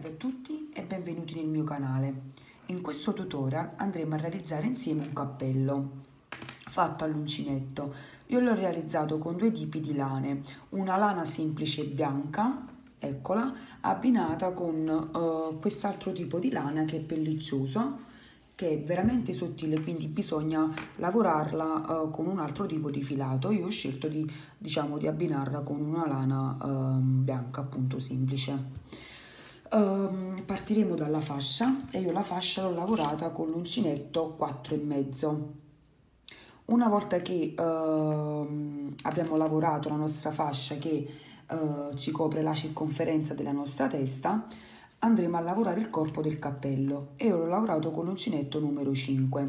Salve a tutti e benvenuti nel mio canale. In questo tutorial andremo a realizzare insieme un cappello fatto all'uncinetto. Io l'ho realizzato con due tipi di lane, una lana semplice bianca, eccola, abbinata con uh, quest'altro tipo di lana che è pelliccioso, che è veramente sottile, quindi bisogna lavorarla uh, con un altro tipo di filato. Io ho scelto di, diciamo, di abbinarla con una lana uh, bianca, appunto semplice. Um, partiremo dalla fascia e io la fascia l'ho lavorata con l'uncinetto 4,5 una volta che uh, abbiamo lavorato la nostra fascia che uh, ci copre la circonferenza della nostra testa andremo a lavorare il corpo del cappello e io l'ho lavorato con l'uncinetto numero 5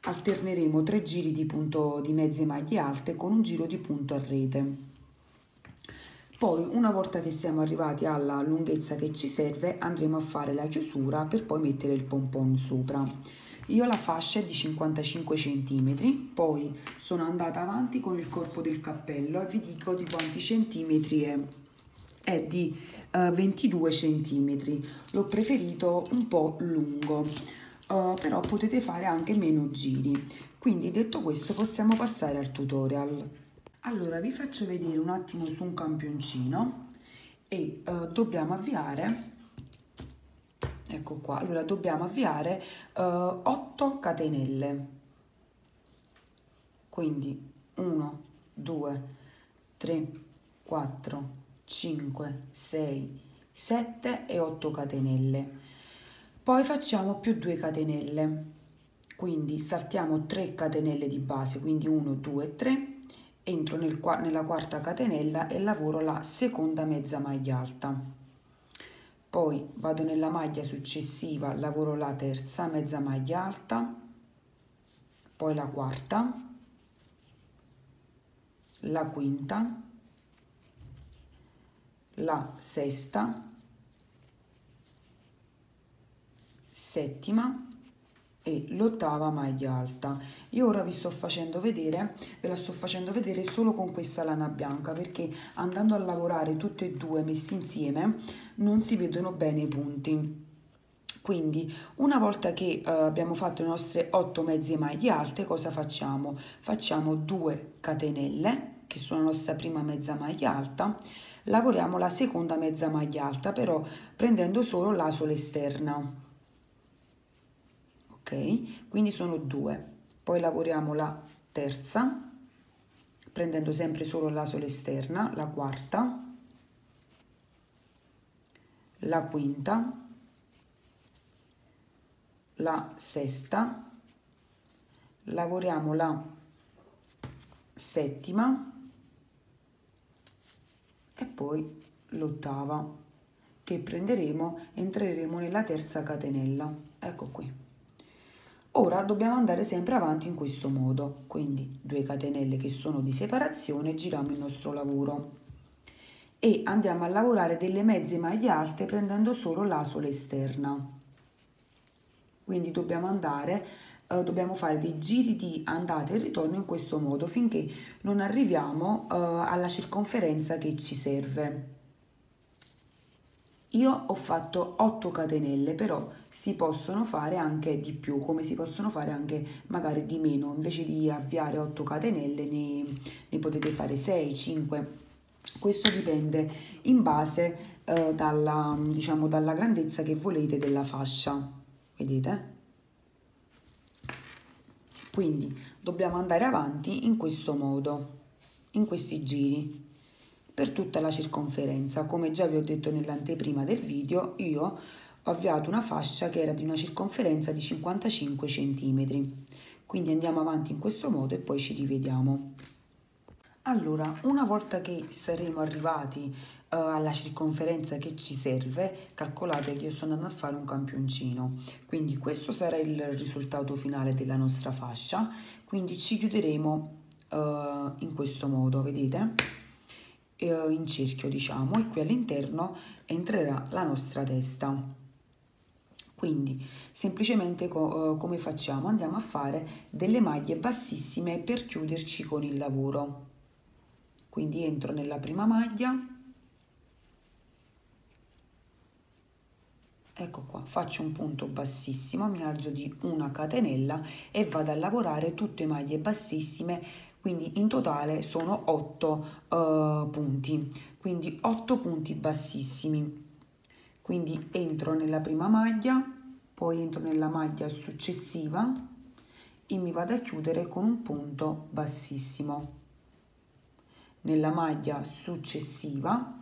alterneremo tre giri di punto di mezze maglie alte con un giro di punto a rete poi una volta che siamo arrivati alla lunghezza che ci serve andremo a fare la chiusura per poi mettere il pompon sopra. Io la fascia è di 55 cm, poi sono andata avanti con il corpo del cappello e vi dico di quanti centimetri è. È di uh, 22 cm, l'ho preferito un po' lungo, uh, però potete fare anche meno giri. Quindi detto questo possiamo passare al tutorial. Allora vi faccio vedere un attimo su un campioncino e uh, dobbiamo avviare ecco qua allora dobbiamo avviare eh, 8 catenelle. Quindi 1 2 3 4 5 6 7 e 8 catenelle. Poi facciamo più 2 catenelle. Quindi saltiamo 3 catenelle di base quindi 1 2 3 entro nel, nella quarta catenella e lavoro la seconda mezza maglia alta. Poi vado nella maglia successiva lavoro la terza mezza maglia alta poi la quarta la quinta la sesta settima e l'ottava maglia alta. Io ora vi sto facendo vedere ve la sto facendo vedere solo con questa lana bianca perché andando a lavorare tutte e due messi insieme non si vedono bene i punti. Quindi una volta che uh, abbiamo fatto le nostre 8 mezze maglie alte cosa facciamo? Facciamo 2 catenelle che sono la nostra prima mezza maglia alta lavoriamo la seconda mezza maglia alta però prendendo solo l'asola esterna ok? Quindi sono due. Poi lavoriamo la terza prendendo sempre solo la sola esterna la quarta la quinta la sesta. Lavoriamo la settima e poi l'ottava che prenderemo entreremo nella terza catenella. Ecco qui Ora dobbiamo andare sempre avanti in questo modo, quindi 2 catenelle che sono di separazione, giriamo il nostro lavoro e andiamo a lavorare delle mezze maglie alte prendendo solo l'asola esterna. Quindi dobbiamo andare, eh, dobbiamo fare dei giri di andata e ritorno in questo modo finché non arriviamo eh, alla circonferenza che ci serve. Io ho fatto 8 catenelle, però si possono fare anche di più, come si possono fare anche magari di meno. Invece di avviare 8 catenelle ne, ne potete fare 6, 5. Questo dipende in base eh, dalla, diciamo, dalla grandezza che volete della fascia. Vedete? Quindi dobbiamo andare avanti in questo modo, in questi giri per tutta la circonferenza. Come già vi ho detto nell'anteprima del video, io ho avviato una fascia che era di una circonferenza di 55 cm. Quindi andiamo avanti in questo modo e poi ci rivediamo. Allora, una volta che saremo arrivati uh, alla circonferenza che ci serve, calcolate che io sto andando a fare un campioncino. Quindi questo sarà il risultato finale della nostra fascia. Quindi ci chiuderemo uh, in questo modo, vedete? Eh, in cerchio diciamo e qui all'interno entrerà la nostra testa. Quindi semplicemente co eh, come facciamo? Andiamo a fare delle maglie bassissime per chiuderci con il lavoro. Quindi entro nella prima maglia. Ecco qua faccio un punto bassissimo mi alzo di una catenella e vado a lavorare tutte maglie bassissime quindi in totale sono 8 uh, punti. Quindi 8 punti bassissimi. Quindi entro nella prima maglia poi entro nella maglia successiva e mi vado a chiudere con un punto bassissimo. Nella maglia successiva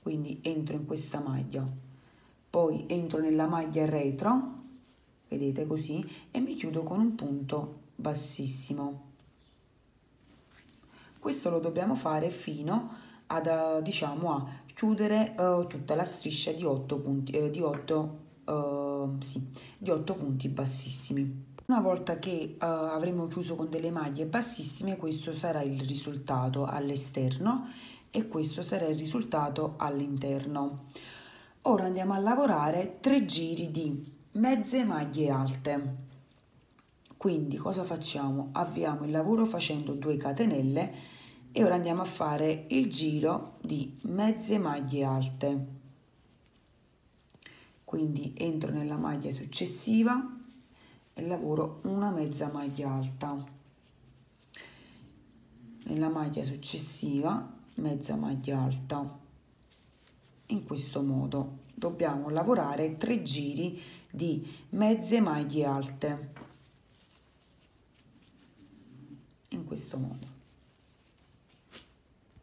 quindi entro in questa maglia. Poi entro nella maglia retro vedete così e mi chiudo con un punto bassissimo questo lo dobbiamo fare fino ad diciamo a chiudere uh, tutta la striscia di 8 punti eh, di 8 uh, sì, di 8 punti bassissimi una volta che uh, avremo chiuso con delle maglie bassissime questo sarà il risultato all'esterno e questo sarà il risultato all'interno. Ora andiamo a lavorare tre giri di mezze maglie alte. Quindi cosa facciamo? Avviamo il lavoro facendo 2 catenelle e ora andiamo a fare il giro di mezze maglie alte. Quindi entro nella maglia successiva e lavoro una mezza maglia alta. Nella maglia successiva mezza maglia alta in questo modo dobbiamo lavorare tre giri di mezze maglie alte in questo modo.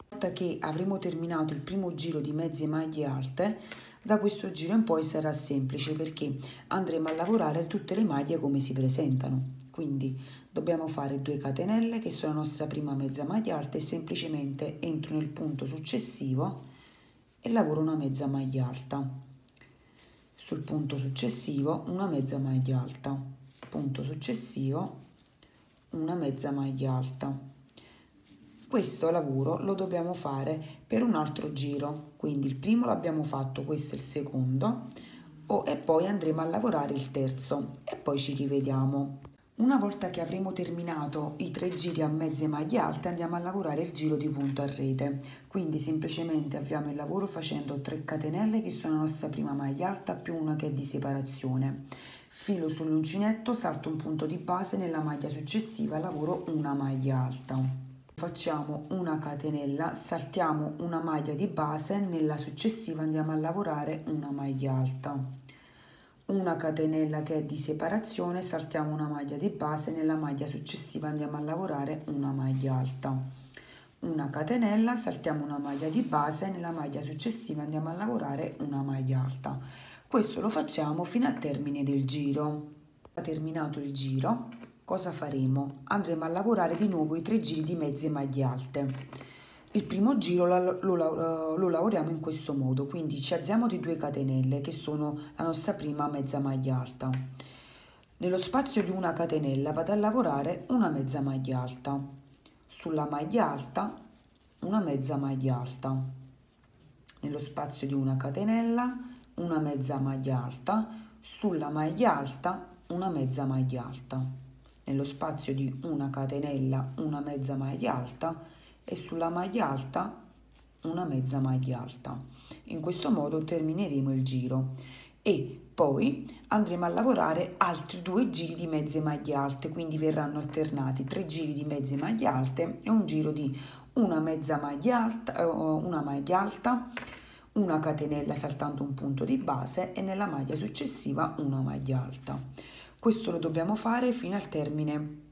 Volta che avremo terminato il primo giro di mezze maglie alte da questo giro in poi sarà semplice perché andremo a lavorare tutte le maglie come si presentano. Quindi dobbiamo fare 2 catenelle che sono la nostra prima mezza maglia alta e semplicemente entro nel punto successivo e lavoro una mezza maglia alta. Sul punto successivo una mezza maglia alta. Punto successivo una mezza maglia alta. Questo lavoro lo dobbiamo fare per un altro giro. Quindi il primo l'abbiamo fatto questo è il secondo e poi andremo a lavorare il terzo e poi ci rivediamo. Una volta che avremo terminato i tre giri a mezze maglie alte andiamo a lavorare il giro di punto a rete, quindi semplicemente avviamo il lavoro facendo 3 catenelle che sono la nostra prima maglia alta più una che è di separazione. Filo sull'uncinetto, salto un punto di base, nella maglia successiva lavoro una maglia alta. Facciamo una catenella, saltiamo una maglia di base, nella successiva andiamo a lavorare una maglia alta. Una catenella che è di separazione saltiamo una maglia di base nella maglia successiva andiamo a lavorare una maglia alta. Una catenella saltiamo una maglia di base nella maglia successiva andiamo a lavorare una maglia alta questo lo facciamo fino al termine del giro terminato il giro cosa faremo andremo a lavorare di nuovo i tre giri di mezze maglie alte il primo giro lo, lo, lo, lavoriamo in questo modo, quindi ci alziamo di due catenelle che sono la nostra prima mezza maglia alta. Nello spazio di una catenella vado a lavorare una mezza maglia alta. Sulla maglia alta una mezza maglia alta. Nello spazio di una catenella una mezza maglia alta. Sulla maglia alta una mezza maglia alta. Nello spazio di una catenella una mezza maglia alta e sulla maglia alta una mezza maglia alta. In questo modo termineremo il giro e poi andremo a lavorare altri due giri di mezze maglie alte, quindi verranno alternati tre giri di mezze maglie alte e un giro di una mezza maglia alta, eh, una maglia alta, una catenella saltando un punto di base e nella maglia successiva una maglia alta. Questo lo dobbiamo fare fino al termine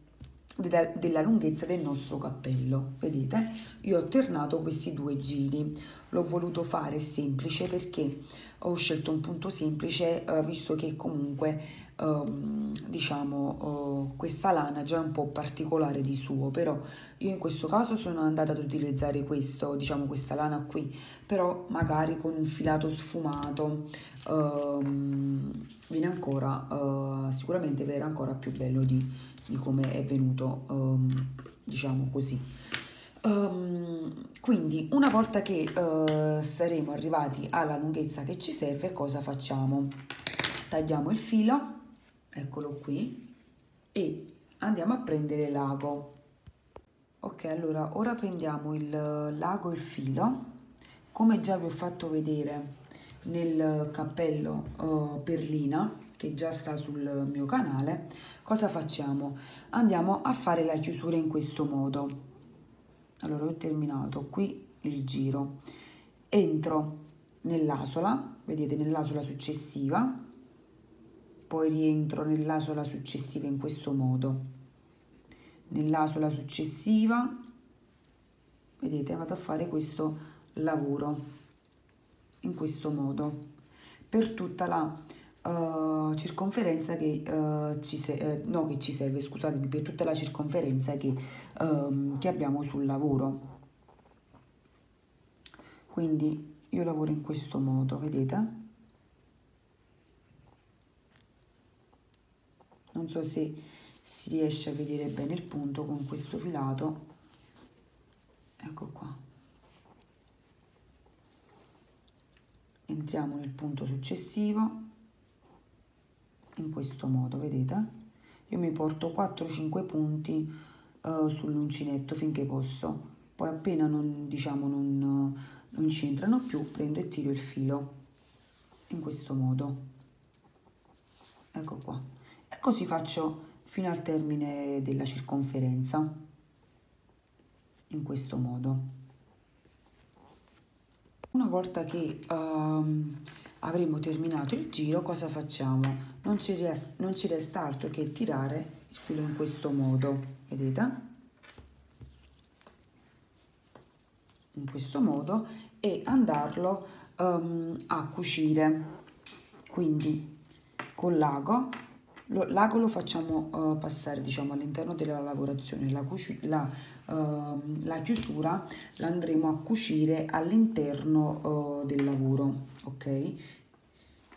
della lunghezza del nostro cappello. Vedete? Io ho alternato questi due giri. L'ho voluto fare semplice perché ho scelto un punto semplice eh, visto che comunque ehm, diciamo eh, questa lana già un po' particolare di suo però io in questo caso sono andata ad utilizzare questo diciamo questa lana qui però magari con un filato sfumato ehm, viene ancora eh, sicuramente verrà ancora più bello di di come è venuto, um, diciamo così. Um, quindi una volta che uh, saremo arrivati alla lunghezza che ci serve, cosa facciamo? Tagliamo il filo, eccolo qui, e andiamo a prendere l'ago. Ok, allora ora prendiamo il lago il filo. Come già vi ho fatto vedere nel cappello uh, perlina che già sta sul mio canale, cosa facciamo? Andiamo a fare la chiusura in questo modo. Allora ho terminato qui il giro, entro nell'asola, vedete nell'asola successiva, poi rientro nell'asola successiva in questo modo. Nell'asola successiva, vedete, vado a fare questo lavoro in questo modo per tutta la uh, circonferenza che, uh, ci se- uh, no, che ci serve, scusatemi, per tutta la circonferenza che, uh, che abbiamo sul lavoro. Quindi io lavoro in questo modo, vedete? Non so se si riesce a vedere bene il punto con questo filato. Ecco qua. Entriamo nel punto successivo in questo modo, vedete? Io mi porto 4-5 punti uh, sull'uncinetto finché posso, poi appena non, diciamo, non, non ci entrano più, prendo e tiro il filo in questo modo. Ecco qua. E così faccio fino al termine della circonferenza, in questo modo. Una volta che uh, avremo terminato il giro cosa facciamo? Non ci, resta, non ci resta altro che tirare il filo in questo modo vedete? In questo modo e andarlo um, a cucire. Quindi con l'ago l'ago lo facciamo uh, passare diciamo all'interno della lavorazione. La, la, uh, la chiusura l'andremo a cucire all'interno uh, del lavoro ok?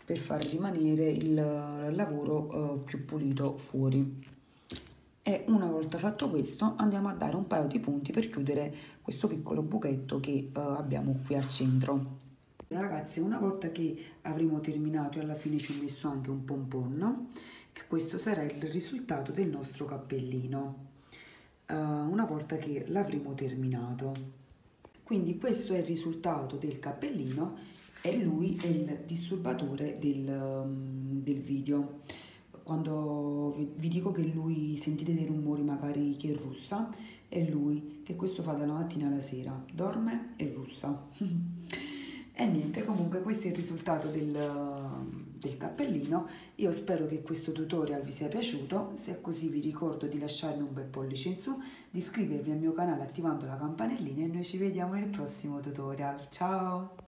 Per far rimanere il lavoro uh, più pulito fuori. E una volta fatto questo andiamo a dare un paio di punti per chiudere questo piccolo buchetto che abbiamo qui al centro. Ragazzi una volta che avremo terminato e alla fine ci ho messo anche un pompon e questo sarà il risultato del nostro cappellino uh, una volta che l'avremo terminato. Quindi questo è il risultato del cappellino e lui è il disturbatore del, um, del video. Quando vi, vi, dico che lui sentite dei rumori magari che russa è lui che questo fa dalla mattina alla sera dorme e russa. E niente comunque questo è il risultato del, del cappellino io spero che questo tutorial vi sia piaciuto. Se è così vi ricordo di lasciarmi un bel pollice in su di iscrivervi al mio canale attivando la campanellina e noi ci vediamo nel prossimo tutorial. Ciao